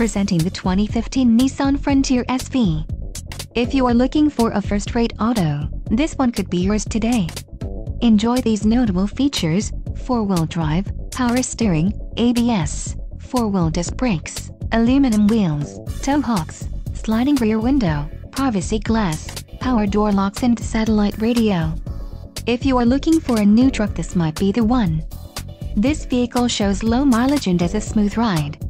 presenting the 2015 Nissan Frontier SV. If you are looking for a first-rate auto, this one could be yours today. Enjoy these notable features, 4-wheel drive, power steering, ABS, 4-wheel disc brakes, aluminum wheels, tow hooks, sliding rear window, privacy glass, power door locks and satellite radio. If you are looking for a new truck this might be the one. This vehicle shows low mileage and has a smooth ride.